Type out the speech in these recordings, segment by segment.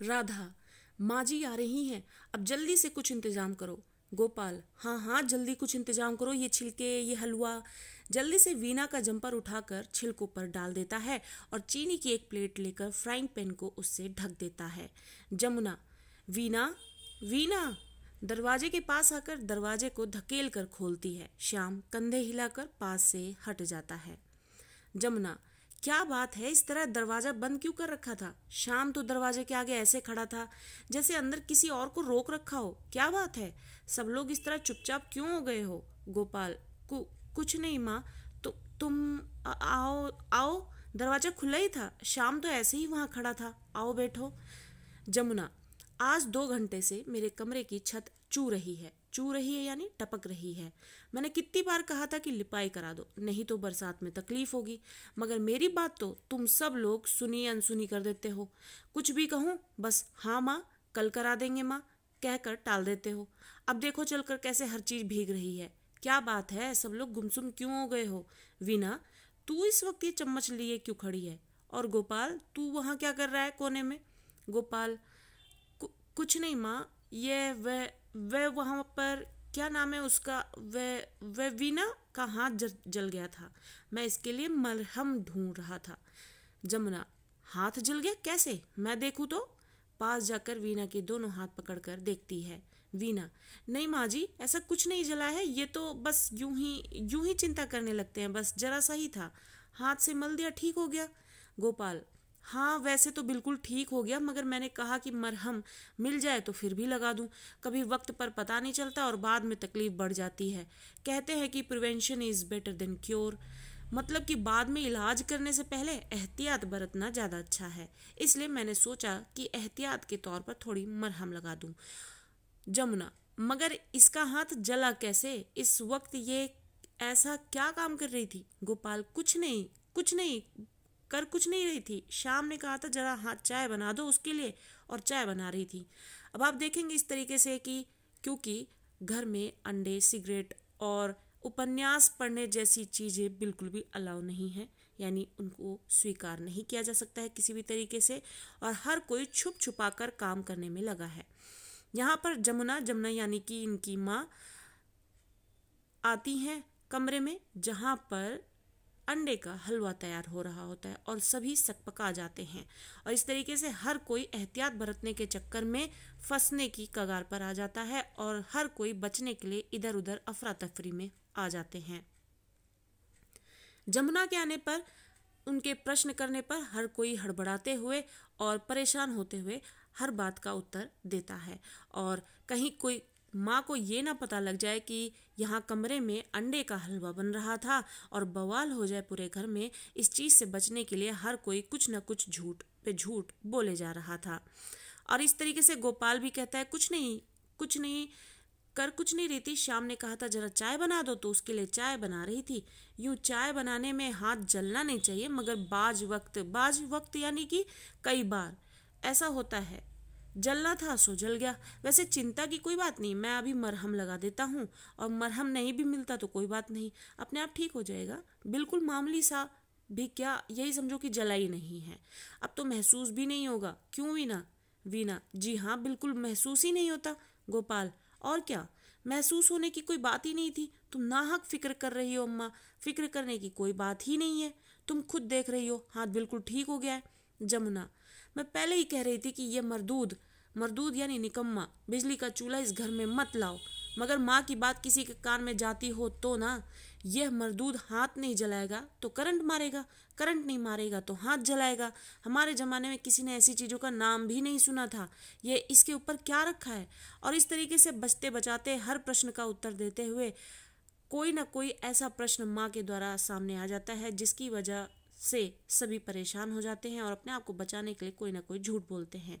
राधा, माँ जी आ रही हैं। अब जल्दी से कुछ इंतज़ाम करो। गोपाल हाँ हाँ जल्दी कुछ इंतज़ाम करो। ये छिलके, ये हलवा। जल्दी से वीना का जंपर उठाकर छिलकों पर डाल देता है और चीनी की एक प्लेट लेकर फ्राइंग पैन को उससे ढक देता है। जमुना वीना वीना दरवाजे के पास आकर दरवाजे को धकेल कर खोलती है। श्याम कंधे हिलाकर पास से हट जाता है। जमुना क्या बात है? इस तरह दरवाज़ा बंद क्यों कर रखा था? शाम तो दरवाजे के आगे ऐसे खड़ा था जैसे अंदर किसी और को रोक रखा हो। क्या बात है? सब लोग इस तरह चुपचाप क्यों हो गए हो? गोपाल कु, कुछ नहीं माँ। तो तुम आ, आओ आओ। दरवाज़ा खुला ही था। शाम तो ऐसे ही वहाँ खड़ा था। आओ बैठो। जमुना आज दो घंटे से मेरे कमरे की छत चू रही है। चू रही है यानी टपक रही है। मैंने कितनी बार कहा था कि लिपाई करा दो, नहीं तो बरसात में तकलीफ़ होगी। मगर मेरी बात तो तुम सब लोग सुनी अनसुनी कर देते हो। कुछ भी कहूँ, बस हाँ माँ, कल करा देंगे माँ, कहकर टाल देते हो। अब देखो चलकर कैसे हर चीज़ भीग रही है। क्या बात है, सब लोग गुमसुम क्यों हो गए हो? वीना, तू इस वक्त ये चम्मच लिए क्यों खड़ी है? और गोपाल, तू वहाँ क्या कर रहा है कोने में? गोपाल कुछ नहीं माँ, ये वह वह वहाँ पर क्या नाम है उसका वह वह वीना का हाथ जल, जल गया था। मैं इसके लिए मरहम ढूंढ रहा था। जमुना हाथ जल गया? कैसे? मैं देखूँ तो? पास जाकर वीना के दोनों हाथ पकड़कर देखती है। वीना नहीं माँ जी ऐसा कुछ नहीं जला है। ये तो बस यूँ ही यूँ ही चिंता करने लगते हैं। बस जरा सा ही था। हाथ से मल दिया ठीक हो गया। गोपाल हाँ वैसे तो बिल्कुल ठीक हो गया, मगर मैंने कहा कि मरहम मिल जाए तो फिर भी लगा दूँ। कभी वक्त पर पता नहीं चलता और बाद में तकलीफ़ बढ़ जाती है। कहते हैं कि prevention is better than cure मतलब कि बाद में इलाज करने से पहले एहतियात बरतना ज़्यादा अच्छा है। इसलिए मैंने सोचा कि एहतियात के तौर पर थोड़ी मरहम लगा दूँ। जमुना, मगर इसका हाथ जला कैसे? इस वक्त ये ऐसा क्या काम कर रही थी? गोपाल, कुछ नहीं कुछ नहीं। कर कुछ नहीं रही थी। शाम ने कहा था, जरा हाथ चाय बना दो उसके लिए, और चाय बना रही थी। अब आप देखेंगे इस तरीके से कि क्योंकि घर में अंडे, सिगरेट और उपन्यास पढ़ने जैसी चीज़ें बिल्कुल भी अलाउ नहीं है, यानी उनको स्वीकार नहीं किया जा सकता है किसी भी तरीके से, और हर कोई छुप छुपा कर काम करने में लगा है। यहाँ पर जमुना जमुना यानी कि इनकी माँ आती हैं कमरे में, जहाँ पर अंडे का हलवा तैयार हो रहा होता है और सभी सकपका जाते हैं। और इस तरीके से हर कोई एहतियात बरतने के चक्कर में फंसने की कगार पर आ जाता है और हर कोई बचने के लिए इधर उधर अफरा तफरी में आ जाते हैं। जमुना के आने पर, उनके प्रश्न करने पर हर कोई हड़बड़ाते हुए और परेशान होते हुए हर बात का उत्तर देता है। और कहीं कोई माँ को ये ना पता लग जाए कि यहाँ कमरे में अंडे का हलवा बन रहा था और बवाल हो जाए पूरे घर में, इस चीज़ से बचने के लिए हर कोई कुछ न कुछ झूठ पे झूठ बोले जा रहा था। और इस तरीके से गोपाल भी कहता है, कुछ नहीं कुछ नहीं, कर कुछ नहीं रही थी शाम ने कहा था, जरा चाय बना दो। तो उसके लिए चाय बना रही थी। यूँ चाय बनाने में हाथ जलना नहीं चाहिए, मगर बाज वक्त बाज वक्त यानी कि कई बार। ऐसा होता है। जलना था, सो जल गया। वैसे चिंता की कोई बात नहीं, मैं अभी मरहम लगा देता हूँ, और मरहम नहीं भी मिलता तो कोई बात नहीं। अपने आप ठीक हो जाएगा। बिल्कुल मामूली सा भी क्या, यही समझो कि जला ही नहीं है। अब तो महसूस भी नहीं होगा। क्यों वीना? वीना, जी हाँ बिल्कुल महसूस ही नहीं होता। गोपाल, और क्या? महसूस होने की कोई बात ही नहीं थी। तुम नाहक फ़िक्र कर रही हो, अम्मा। फ़िक्र करने की कोई बात ही नहीं है। तुम खुद देख रही हो, हाथ बिल्कुल ठीक हो गया है। जमुना। मैं पहले ही कह रही थी कि यह मरदूद मरदूद यानी निकम्मा, बिजली का चूल्हा इस घर में मत लाओ। मगर माँ की बात किसी के कान में जाती हो तो ना, यह मरदूद हाथ नहीं जलाएगा तो करंट मारेगा, करंट नहीं मारेगा तो हाथ जलाएगा। हमारे ज़माने में किसी ने ऐसी चीज़ों का नाम भी नहीं सुना था। यह इसके ऊपर क्या रखा है? और इस तरीके से बचते बचाते हर प्रश्न का उत्तर देते हुए कोई ना कोई ऐसा प्रश्न माँ के द्वारा सामने आ जाता है, जिसकी वजह से सभी परेशान हो जाते हैं और अपने आप को बचाने के लिए कोई ना कोई झूठ बोलते हैं।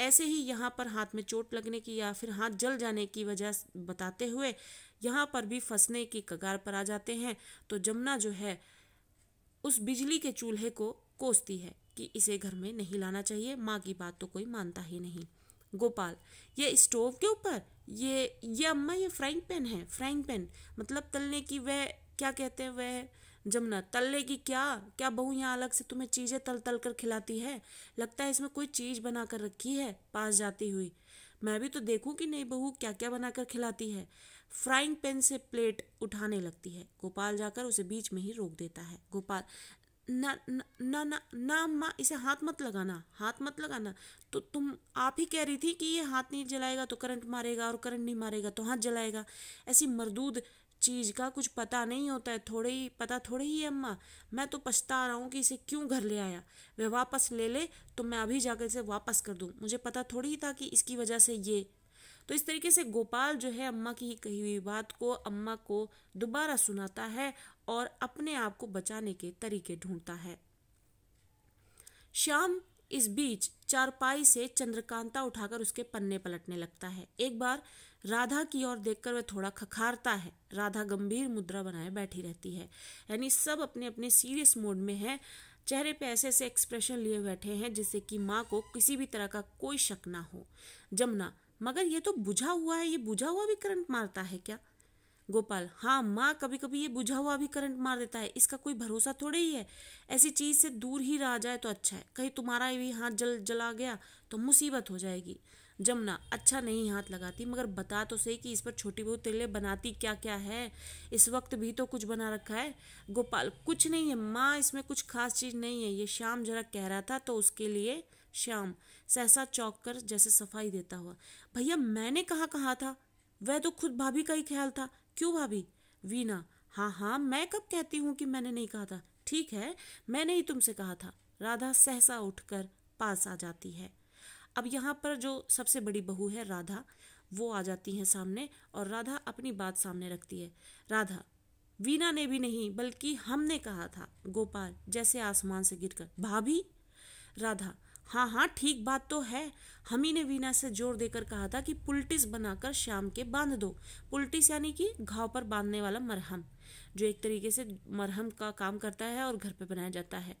ऐसे ही यहाँ पर हाथ में चोट लगने की या फिर हाथ जल जाने की वजह बताते हुए यहाँ पर भी फंसने की कगार पर आ जाते हैं। तो जमुना जो है, उस बिजली के चूल्हे को कोसती है कि इसे घर में नहीं लाना चाहिए। माँ की बात तो कोई मानता ही नहीं। गोपाल, ये स्टोव के ऊपर? ये ये अम्मा, ये फ्राइंग पैन है? Frying pan? मतलब तलने की वह, क्या कहते हैं वह? जमुना तलने की क्या? क्या बहू यहाँ अलग से तुम्हें चीज़ें तल तल कर खिलाती है? लगता है इसमें कोई चीज़ बना कर रखी है, पास जाती हुई। मैं भी तो देखूँ कि नहीं बहू क्या क्या बनाकर खिलाती है? फ्राइंग पैन से प्लेट उठाने लगती है। गोपाल जाकर उसे बीच में ही रोक देता है। गोपाल, ना ना ना ना अम्मा इसे हाथ मत लगाना, हाथ मत लगाना। तो तुम आप ही कह रही थी कि ये हाथ नहीं जलाएगा तो करंट मारेगा और करंट नहीं मारेगा तो हाथ जलाएगा। ऐसी मरदूद चीज़ का कुछ पता नहीं होता है। थोड़े ही, पता थोड़े ही है अम्मा। मैं तो पछता रहा हूँ कि इसे क्यों घर ले आया। वह वापस ले ले तो मैं अभी जाकर इसे वापस कर दूँ। मुझे पता थोड़ी ही था कि इसकी वजह से ये। तो इस तरीके से गोपाल जो है अम्मा की कही हुई बात को, अम्मा को दोबारा सुनाता है और अपने आप को बचाने के तरीके ढूंढता है। शाम इस बीच चारपाई से चंद्रकांता उठाकर उसके पन्ने पलटने लगता है। एक बार राधा की ओर देखकर वह थोड़ा खखारता है। राधा गंभीर मुद्रा बनाए बैठी रहती है। यानी सब अपने अपने सीरियस मोड में है। चेहरे पे ऐसे ऐसे एक्सप्रेशन लिए बैठे हैं जिससे कि माँ को किसी भी तरह का कोई शक ना हो। जमुना, मगर ये तो बुझा हुआ है, ये बुझा हुआ भी करंट मारता है क्या? गोपाल हाँ माँ कभी कभी ये बुझा हुआ भी करंट मार देता है। इसका कोई भरोसा थोड़े ही है। ऐसी चीज़ से दूर ही रह जाए तो अच्छा है। कहीं तुम्हारा भी हाथ जल जला गया तो मुसीबत हो जाएगी। जमुना अच्छा नहीं हाथ लगाती, मगर बता तो सही कि इस पर छोटी बहुत तेले बनाती क्या क्या है? इस वक्त भी तो कुछ बना रखा है। गोपाल, कुछ नहीं है। माँ, इसमें कुछ खास चीज़ नहीं है। ये शाम जरा कह रहा था तो उसके लिए श्याम, सहसा चौक कर जैसे सफ़ाई देता हुआ, भैया, मैंने कहा कहा था? वह तो खुद भाभी का ही ख्याल था। क्यों भाभी? वीना हाँ हाँ मैं कब कहती हूँ कि मैंने नहीं कहा था? ठीक है, मैंने ही तुमसे कहा था। राधा सहसा उठकर पास आ जाती है। अब यहाँ पर जो सबसे बड़ी बहू है राधा, वो आ जाती है सामने और राधा अपनी बात सामने रखती है। राधा वीना ने भी नहीं, बल्कि हमने कहा था, गोपाल, जैसे आसमान से गिरकर, भाभी? राधा हाँ हाँ ठीक बात तो है। हम ही ने वीना से ज़ोर देकर कहा था कि पुलटिस बनाकर शाम के बाँध दो। पुलटिस यानी कि घाव पर बांधने वाला मरहम, जो एक तरीके से मरहम का काम करता है और घर पे बनाया जाता है।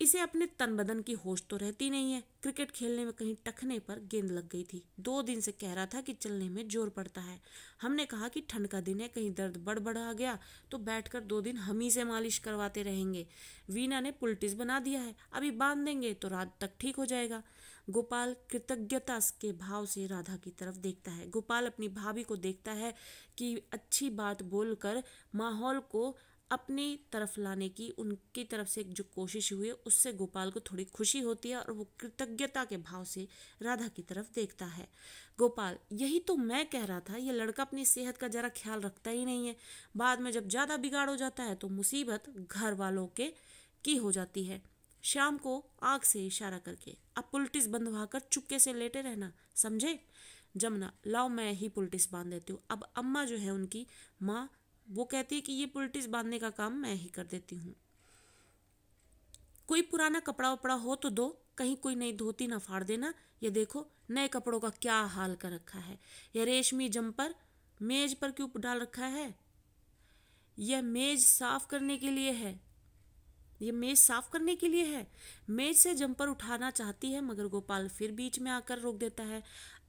इसे अपने तन बदन की होश तो रहती नहीं है। क्रिकेट खेलने में कहीं टखने पर गेंद लग गई थी। दो दिन से कह रहा था कि चलने में ज़ोर पड़ता है। हमने कहा कि ठंड का दिन है, कहीं दर्द बढ़ बढ़ा गया तो बैठकर दो दिन हम ही से मालिश करवाते रहेंगे। वीना ने पुलटिस बना दिया है। अभी बाँध देंगे तो रात तक ठीक हो जाएगा। गोपाल कृतज्ञता के भाव से राधा की तरफ़ देखता है। गोपाल अपनी भाभी को देखता है कि अच्छी बात बोलकर माहौल को अपनी तरफ़ लाने की, उनकी तरफ़ से जो कोशिश हुई, उससे गोपाल को थोड़ी खुशी होती है और वो कृतज्ञता के भाव से राधा की तरफ़ देखता है। गोपाल, यही तो मैं कह रहा था, ये लड़का अपनी सेहत का जरा ख्याल रखता ही नहीं है। बाद में जब ज़्यादा बिगाड़ हो जाता है तो मुसीबत घर वालों के, की हो जाती है। शाम को आग से इशारा करके, अब पुलटिस बंधवा कर चुपके से लेटे रहना, समझे? जमुना, लाओ मैं ही पुलटिस बाँध देती हूँ। अब अम्मा जो है उनकी माँ वो कहती है कि ये पुलटिस बांधने का काम मैं ही कर देती हूँ। कोई पुराना कपड़ा वपड़ा हो तो दो, कहीं कोई नई धोती ना फाड़ देना। ये देखो, नए कपड़ों का क्या हाल कर रखा है। यह रेशमी जम्पर मेज पर क्यों डाल रखा है। यह मेज साफ़ करने के लिए है। यह मेज साफ़ करने के लिए है। मेज से जम्पर उठाना चाहती है, मगर गोपाल फिर बीच में आकर रोक देता है।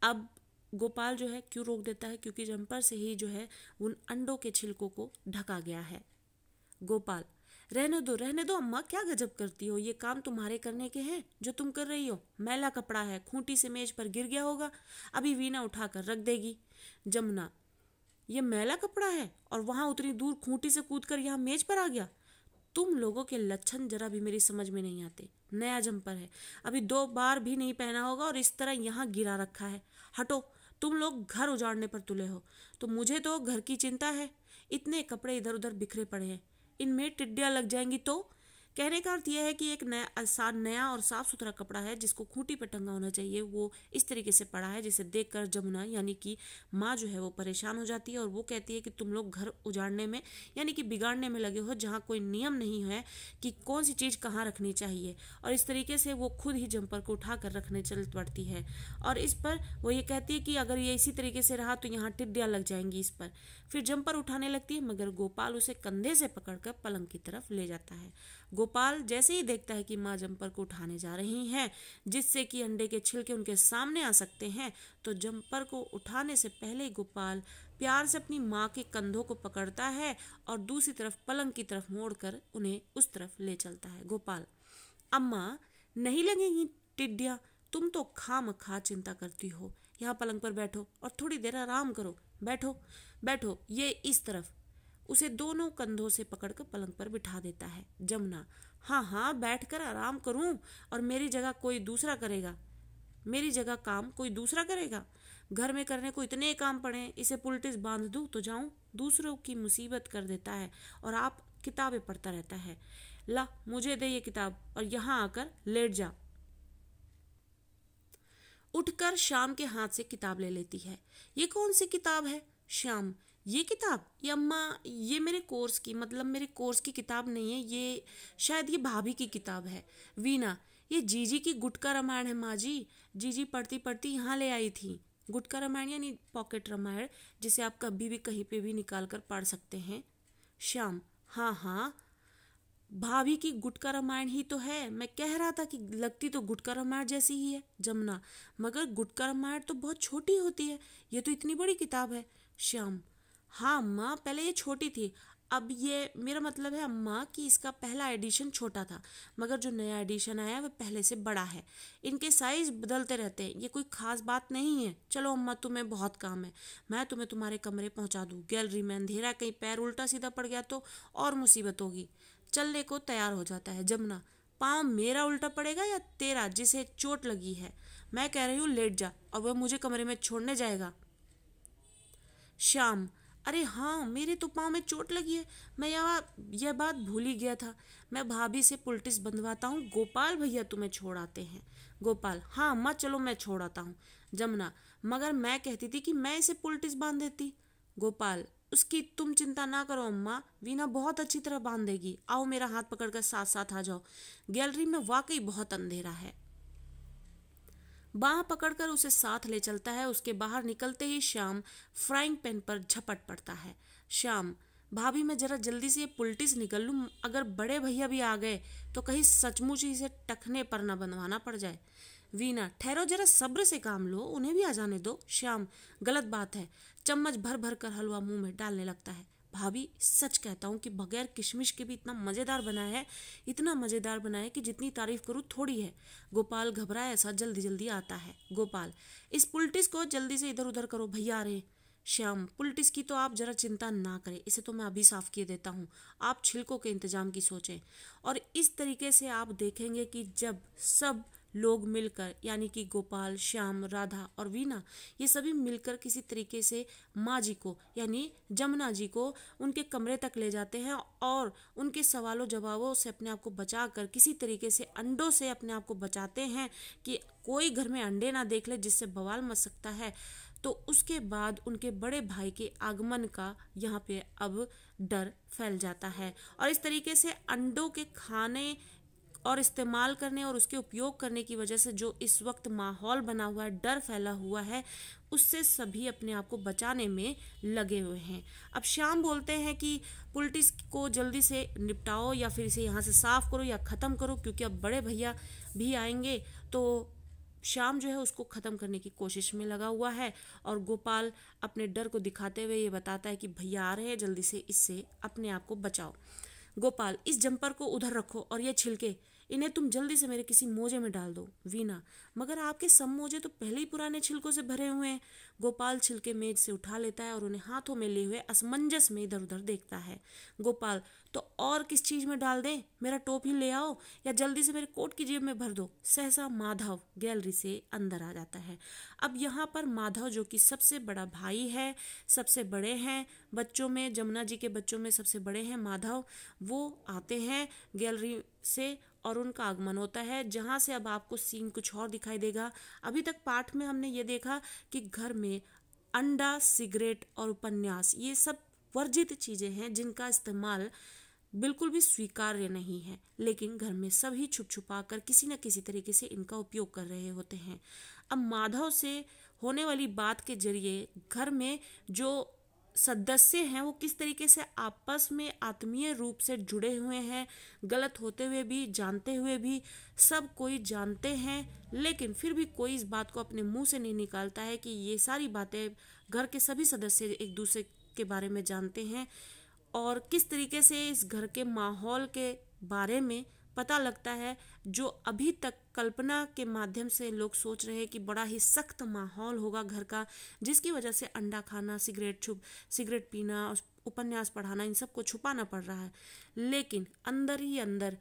अब गोपाल जो है क्यों रोक देता है? क्योंकि जम्पर से ही जो है उन अंडों के छिलकों को ढका गया है। गोपाल, रहने दो रहने दो, अम्मा, क्या गजब करती हो? ये काम तुम्हारे करने के हैं, जो तुम कर रही हो? मैला कपड़ा है, खूंटी से मेज पर गिर गया होगा, अभी वीना उठाकर रख देगी। जमुना, ये मैला कपड़ा है और वहाँ उतनी दूर खूंटी से कूद कर यहाँ मेज पर आ गया? तुम लोगों के लक्षण जरा भी मेरी समझ में नहीं आते। नया जम्पर है। अभी दो बार भी नहीं पहना होगा और इस तरह यहाँ गिरा रखा है। हटो तुम लोग घर उजाड़ने पर तुले हो। तो मुझे तो घर की चिंता है। इतने कपड़े इधर उधर बिखरे पड़े हैं। इनमें टिड्डियाँ लग जाएँगी तो कहने का अर्थ यह है कि एक नया नया और साफ़ सुथरा कपड़ा है जिसको खूंटी पर टंगा होना चाहिए। वो इस तरीके से पड़ा है जिसे देखकर जमुना यानी कि माँ जो है वो परेशान हो जाती है और वो कहती है कि तुम लोग घर उजाड़ने में, यानी कि बिगाड़ने में लगे हो जहाँ कोई नियम नहीं है कि कौन सी चीज़ कहाँ रखनी चाहिए। और इस तरीके से वो खुद ही जम्पर को उठा कर रखने चल पड़ती है। और इस पर वो ये कहती है कि अगर ये इसी तरीके से रहा तो यहाँ टिड्डियाँ लग जाएँगी इस पर। फिर जम्पर उठाने लगती है, मगर गोपाल उसे कंधे से पकड़कर पलंग की तरफ़ ले जाता है। गोपाल जैसे ही देखता है कि माँ जम्पर को उठाने जा रही हैं, जिससे कि अंडे के छिलके उनके सामने आ सकते हैं तो जम्पर को उठाने से पहले गोपाल प्यार से अपनी माँ के कंधों को पकड़ता है और दूसरी तरफ़ पलंग की तरफ़ मोड़कर उन्हें उस तरफ़ ले चलता है। गोपाल, अम्मा, नहीं लगेंगी टिड्डियाँ? तुम तो खाम खा चिंता करती हो। यहाँ पलंग पर बैठो और थोड़ी देर आराम करो। बैठो बैठो, ये इस तरफ़। उसे दोनों कंधों से पकड़कर पलंग पर बिठा देता है। जमुना हाँ हाँ बैठकर आराम करूँ और मेरी जगह कोई दूसरा करेगा। मेरी जगह काम कोई दूसरा करेगा? घर में करने को इतने काम पड़े, इसे पुलटिस बाँध दूँ तो जाऊँ? दूसरों की मुसीबत कर देता है और आप किताबें पढ़ता रहता है। ला, मुझे दे ये किताब और यहाँ आकर लेट जा। उठकर शाम के हाथ से किताब ले लेती है। ये कौन सी किताब है? श्याम ये किताब? ये अम्मा ये मेरे कोर्स की मतलब मेरे कोर्स की किताब नहीं है, ये शायद ये भाभी की किताब है। वीना ये जीजी की गुटका रामायण है माँ जी। जीजी पढ़ती पढ़ती यहाँ ले आई थी। गुटका रामायण यानी पॉकेट रामायण, जिसे आप कभी भी कहीं पे भी निकाल कर पढ़ सकते हैं। श्याम हाँ हाँ भाभी की गुटका रामायण ही तो है। मैं कह रहा था कि लगती तो गुटका रामायण जैसी ही है, जमुना। मगर गुटका रामायण तो बहुत छोटी होती है, ये तो इतनी बड़ी किताब है। श्याम हाँ अम्मा पहले ये छोटी थी। अब ये, मेरा मतलब है अम्मा कि इसका पहला एडिशन छोटा था, मगर जो नया एडिशन आया है वह पहले से बड़ा है। इनके साइज़ बदलते रहते हैं, ये कोई खास बात नहीं है। चलो अम्मा, तुम्हें बहुत काम है। मैं तुम्हें तुम्हारे कमरे पहुँचा दूँ। गैलरी में अंधेरा, कहीं पैर उल्टा सीधा पड़ गया तो और मुसीबत होगी। चलने को तैयार हो जाता है जमुना। पाँव मेरा उल्टा पड़ेगा या तेरा, जिसे चोट लगी है? मैं कह रही हूँ, लेट जा और वह मुझे कमरे में छोड़ने जाएगा। श्याम अरे हाँ मेरे तो पाँव में चोट लगी है। मैं यहाँ, यह बात भूल ही गया था। मैं भाभी से पुलटिस बंधवाता हूँ। गोपाल भैया तुम्हें छोड़ आते हैं। गोपाल हाँ अम्मा चलो, मैं छोड़ आता हूँ। जमुना, मगर मैं कहती थी कि मैं इसे पुलटिस बाँध देती। गोपाल, उसकी तुम चिंता ना करो, अम्मा। वीना बहुत अच्छी तरह बाँध देगी आओ मेरा हाथ पकड़कर साथ साथ आ जाओ। गैलरी में वाकई बहुत अंधेरा है। बाह पकड़कर उसे साथ ले चलता है। उसके बाहर निकलते ही श्याम फ्राइंग पैन पर झपट पड़ता है। श्याम, भाभी मैं जरा जल्दी से ये पुलटिस निकल लूँ। अगर बड़े भैया भी आ गए तो कहीं सचमुच इसे टखने पर न बनवाना पड़ जाए। वीना, ठहरो जरा सब्र से काम लो, उन्हें भी आ जाने दो। श्याम, गलत बात है। चम्मच भर भर कर हलवा मुँह में डालने लगता है। भाभी, सच कहता हूँ कि बगैर किशमिश के भी इतना मज़ेदार बना है, इतना मज़ेदार बना है कि जितनी तारीफ़ करूँ, थोड़ी है। गोपाल घबराए ऐसा जल्दी जल्दी आता है। गोपाल, इस पुलटिस को जल्दी से इधर उधर करो भैया रहे श्याम, पुलटिस की तो आप जरा चिंता ना करें, इसे तो मैं अभी साफ़ किए देता हूँ। आप छिलकों के इंतज़ाम की सोचें। और इस तरीके से आप देखेंगे कि जब सब लोग मिलकर, यानी कि गोपाल, श्याम, राधा और वीना, ये सभी मिलकर किसी तरीके से माँ जी को, यानी जमुना जी को उनके कमरे तक ले जाते हैं और उनके सवालों, जवाबों से अपने आप को बचा कर किसी तरीके से अंडों से अपने आप को बचाते हैं कि कोई घर में अंडे ना देख ले जिससे बवाल मच सकता है। तो उसके बाद उनके बड़े भाई के आगमन का यहाँ पे अब डर फैल जाता है। और इस तरीके से अंडों के खाने और इस्तेमाल करने और उसके उपयोग करने की वजह से जो इस वक्त माहौल बना हुआ है, डर फैला हुआ है, उससे सभी अपने आप को बचाने में लगे हुए हैं। अब श्याम बोलते हैं कि पुलिटिक्स को जल्दी से निपटाओ या फिर इसे यहाँ से साफ़ करो या ख़त्म करो, क्योंकि अब बड़े भैया भी आएँगे तो शाम जो है उसको ख़त्म करने की कोशिश में लगा हुआ है और गोपाल अपने डर को दिखाते हुए ये बताता है कि भैया आ रहे हैं, जल्दी से इससे अपने आप को बचाओ। गोपाल, इस जंपर को उधर रखो और ये छिलके इन्हें तुम जल्दी से मेरे किसी मोजे में डाल दो, वीना। मगर आपके सब मोजे तो पहले ही पुराने छिलकों से भरे हुए हैं। गोपाल छिलके मेज से उठा लेता है और उन्हें हाथों में लिए हुए असमंजस में इधर उधर देखता है। गोपाल तो और किस चीज़ में डाल दें? मेरा टोप ही ले आओ या जल्दी से मेरे कोट की जेब में भर दो? सहसा माधव गैलरी से अंदर आ जाता है। अब यहाँ पर माधव जो कि सबसे बड़ा भाई है, सबसे बड़े हैं, बच्चों में, जमुना जी के बच्चों में सबसे बड़े हैं माधव, वो आते हैं गैलरी से और उनका आगमन होता है, जहाँ से अब आपको सीन कुछ और दिखाई देगा। अभी तक पाठ में हमने ये देखा कि घर में अंडा, सिगरेट और उपन्यास, ये सब वर्जित चीज़ें हैं जिनका इस्तेमाल बिल्कुल भी स्वीकार्य नहीं है, लेकिन घर में सभी छुप छुपा कर किसी न किसी तरीके से इनका उपयोग कर रहे होते हैं। अब माधव से होने वाली बात के ज़रिए घर में जो सदस्य हैं, वो किस तरीके से आपस में आत्मीय रूप से जुड़े हुए हैं, गलत होते हुए भी, जानते हुए भी, सब कोई जानते हैं, लेकिन फिर भी कोई इस बात को अपने मुँह से नहीं निकालता है कि ये सारी बातें घर के सभी सदस्य एक दूसरे के बारे में जानते हैं, और किस तरीके से इस घर के माहौल के बारे में पता लगता है जो अभी तक कल्पना के माध्यम से लोग सोच रहे हैं कि बड़ा ही सख्त माहौल होगा घर का, जिसकी वजह से अंडा खाना, सिगरेट छुप, सिगरेट पीना, उपन्यास पढ़ाना, इन सबको छुपाना पड़ रहा है। लेकिन अंदर ही अंदर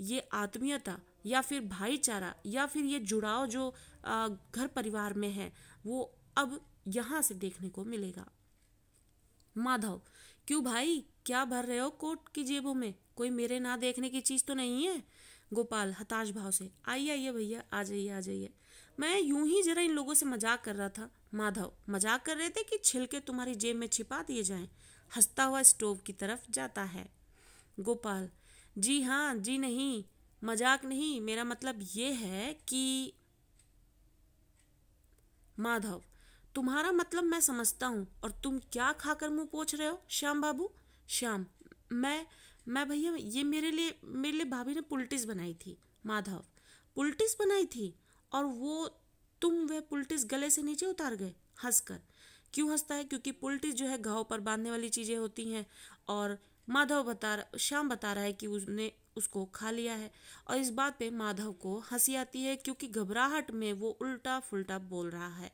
ये आत्मीयता या फिर भाईचारा या फिर ये जुड़ाव जो घर परिवार में है, वो अब यहाँ से देखने को मिलेगा। माधव, क्यों भाई? क्या भर रहे हो कोट की जेबों में? कोई मेरे ना देखने की चीज़ तो नहीं है? गोपाल, हताश भाव से। आइए आइए भैया, आ जाइए आ जाइए। मैं यूँ ही जरा इन लोगों से मज़ाक कर रहा था। माधव, मज़ाक कर रहे थे कि छिलके तुम्हारी जेब में छिपा दिए जाएँ। हंसता हुआ स्टोव की तरफ़ जाता है। गोपाल, जी हाँ जी नहीं, मज़ाक नहीं, मेरा मतलब ये है कि माधव, तुम्हारा मतलब मैं समझता हूँ और तुम क्या खाकर मुँह पोछ रहे हो, श्याम बाबू? श्याम, मैं मैं भैया, ये मेरे लिए मेरे लिए भाभी ने पुलटिस बनाई थी, माधव। पुलटिस बनाई थी? और वो, तुम वह पुलटिस गले से नीचे उतार गए, हंसकर। क्यों हंसता है? क्योंकि पुलटिस जो है घाव पर बांधने वाली चीज़ें होती हैं, और माधव बता, श्याम बता रहा है कि उसने उसको खा लिया है, और इस बात पे माधव को हँसी आती है, क्योंकि घबराहट में वो उल्टा फुलटा बोल रहा है।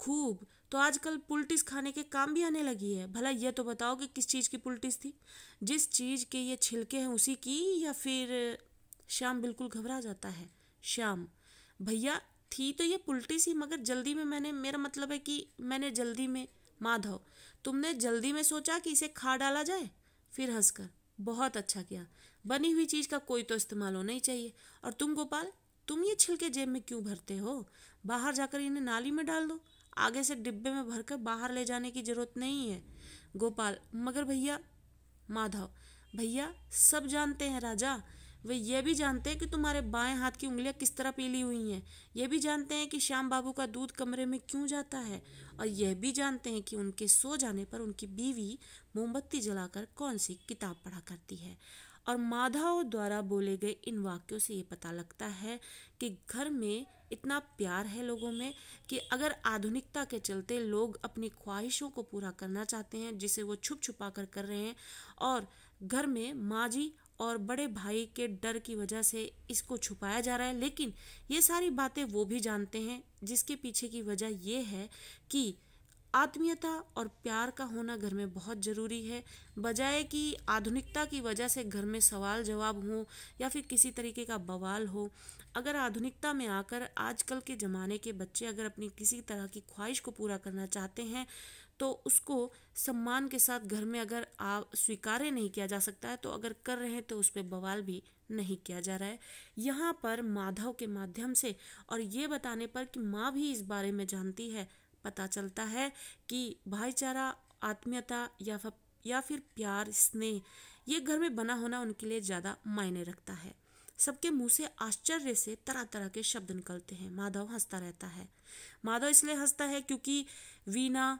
खूब। तो आजकल पुलटिस खाने के काम भी आने लगी है। भला ये तो बताओ कि किस चीज़ की पुलटिस थी? जिस चीज़ के ये छिलके हैं उसी की या फिर श्याम बिल्कुल घबरा जाता है? श्याम। भैया, थी तो ये पुलटिस ही, मगर जल्दी में मैंने, मेरा मतलब है कि मैंने जल्दी में, माधव, तुमने जल्दी में सोचा कि इसे खा डाला जाए? फिर हंसकर, बहुत अच्छा किया। बनी हुई चीज़ का कोई तो इस्तेमाल होना ही चाहिए। और तुम गोपाल, तुम ये छिलके जेब में क्यों भरते हो? बाहर जाकर इन्हें नाली में डाल दो। आगे से डिब्बे में भरकर बाहर ले जाने की ज़रूरत नहीं है। गोपाल, मगर भैया, माधव, भैया, सब जानते हैं राजा। वे ये भी जानते हैं कि तुम्हारे बाएँ हाथ की उंगलियाँ किस तरह पीली हुई हैं। ये भी जानते हैं कि श्याम बाबू का दूध कमरे में क्यों जाता है। और यह भी जानते हैं कि उनके सो जाने पर उनकी बीवी मोमबत्ती जलाकर कौन सी किताब पढ़ा करती है। और माधव द्वारा बोले गए इन वाक्यों से ये पता लगता है कि घर में इतना प्यार है लोगों में कि अगर आधुनिकता के चलते लोग अपनी ख्वाहिशों को पूरा करना चाहते हैं, जिसे वो छुप छुपा कर कर रहे हैं, और घर में माँ जी और बड़े भाई के डर की वजह से इसको छुपाया जा रहा है। लेकिन ये सारी बातें वो भी जानते हैं, जिसके पीछे की वजह ये है कि आत्मीयता और प्यार का होना घर में बहुत ज़रूरी है। बजाय कि आधुनिकता की वजह से घर में सवाल जवाब हो या फिर किसी तरीके का बवाल हो, अगर आधुनिकता में आकर आजकल के ज़माने के बच्चे अगर अपनी किसी तरह की ख्वाहिश को पूरा करना चाहते हैं तो उसको सम्मान के साथ घर में अगर आप स्वीकार्य नहीं किया जा सकता है तो अगर कर रहे हैं तो उस पर बवाल भी नहीं किया जा रहा है। यहाँ पर माधव के माध्यम से और ये बताने पर कि माँ भी इस बारे में जानती है पता चलता है कि भाईचारा, आत्मीयता या या फिर प्यार, स्नेह, ये घर में बना होना उनके लिए ज़्यादा मायने रखता है। सबके मुँह से आश्चर्य से तरह तरह के शब्द निकलते हैं। माधव हंसता रहता है। माधव इसलिए हंसता है क्योंकि वीना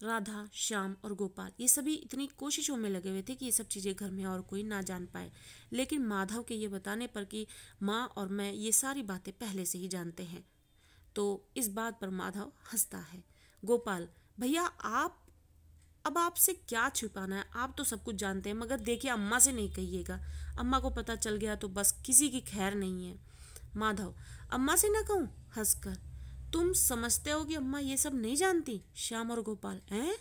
राधा, श्याम और गोपाल, ये सभी इतनी कोशिशों में लगे हुए थे कि ये सब चीज़ें घर में और कोई ना जान पाए। लेकिन माधव के ये बताने पर कि माँ और मैं ये सारी बातें पहले से ही जानते हैं। तो इस बात पर माधव हंसता है। गोपाल, भैया, आप, अब आपसे क्या छुपाना है? आप तो सब कुछ जानते हैं, मगर देखिए, अम्मा से नहीं कहिएगा। अम्मा को पता चल गया तो बस किसी की खैर नहीं है। माधव, अम्मा से ना कहूँ? हंसकर, तुम समझते हो कि अम्मा ये सब नहीं जानती? श्याम और गोपाल, हैं?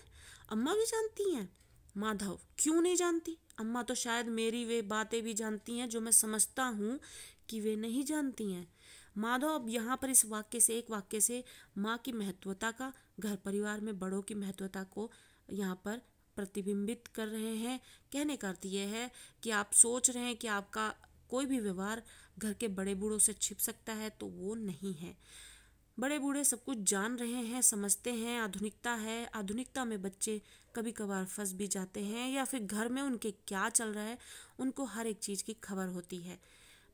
अम्मा भी जानती हैं? माधव, क्यों नहीं जानती? अम्मा तो शायद मेरी वे बातें भी जानती हैं जो मैं समझता हूँ कि वे नहीं जानती हैं। माधव, अब यहाँ पर इस वाक्य से, एक वाक्य से माँ की महत्वता का, घर परिवार में बड़ों की महत्वता को यहाँ पर प्रतिबिंबित कर रहे हैं। कहने का अर्थ यह है कि आप सोच रहे हैं कि आपका कोई भी व्यवहार घर के बड़े बूढ़ों से छिप सकता है तो वो नहीं है। बड़े बूढ़े सब कुछ जान रहे हैं, समझते हैं, आधुनिकता है। आधुनिकता में बच्चे कभी कभार फंस भी जाते हैं, या फिर घर में उनके क्या चल रहा है, उनको हर एक चीज़ की खबर होती है।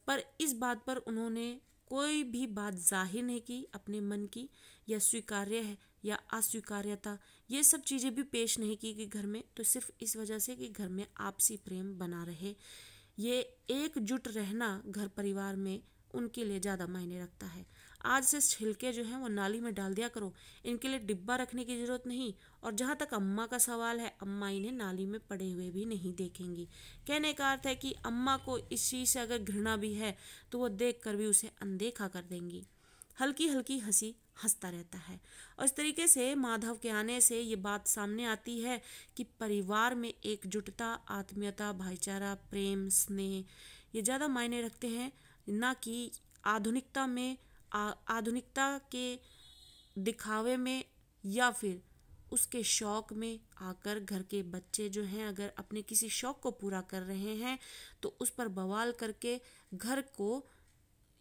पर इस बात पर उन्होंने कोई भी बात ज़ाहिर नहीं की अपने मन की, या स्वीकार्य है, या अस्वीकार्यता, ये सब चीज़ें भी पेश नहीं की गई घर में तो सिर्फ़ इस वजह से कि घर में आपसी प्रेम बना रहे। ये एकजुट रहना घर परिवार में उनके लिए ज़्यादा मायने रखता है। आज से छिलके जो हैं वो नाली में डाल दिया करो। इनके लिए डिब्बा रखने की ज़रूरत नहीं और जहाँ तक अम्मा का सवाल है, अम्मा इन्हें नाली में पड़े हुए भी नहीं देखेंगी। कहने का अर्थ है कि अम्मा को इस चीज़ से अगर घृणा भी है तो वो देख कर भी उसे अनदेखा कर देंगी। हल्की हल्की हँसी हंसता रहता है। और इस तरीके से माधव के आने से ये बात सामने आती है कि परिवार में एकजुटता, आत्मीयता, भाईचारा, प्रेम, स्नेह, ये ज़्यादा मायने रखते हैं, ना कि आधुनिकता में आधुनिकता के दिखावे में या फिर उसके शौक में आकर घर के बच्चे जो हैं, अगर अपने किसी शौक को पूरा कर रहे हैं तो उस पर बवाल करके घर को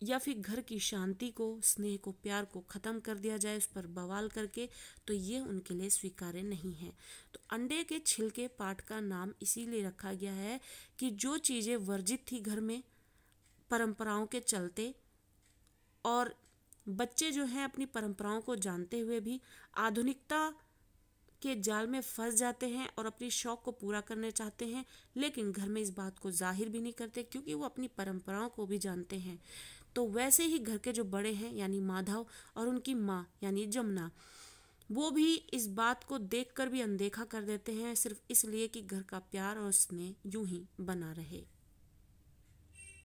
या फिर घर की शांति को, स्नेह को, प्यार को ख़त्म कर दिया जाए, उस पर बवाल करके तो ये उनके लिए स्वीकार्य नहीं है। तो अंडे के छिलके पाठ का नाम इसीलिए रखा गया है कि जो चीज़ें वर्जित थी घर में, परंपराओं के चलते और बच्चे जो हैं अपनी परंपराओं को जानते हुए भी आधुनिकता के जाल में फंस जाते हैं और अपनी शौक को पूरा करने चाहते हैं, लेकिन घर में इस बात को ज़ाहिर भी नहीं करते क्योंकि वो अपनी परंपराओं को भी जानते हैं। तो वैसे ही घर के जो बड़े हैं, यानी माधव और उनकी माँ, यानी जमुना, वो भी इस बात को देखकर भी अनदेखा कर देते हैं, सिर्फ़ इसलिए कि घर का प्यार और स्नेह यूँ ही बना रहे।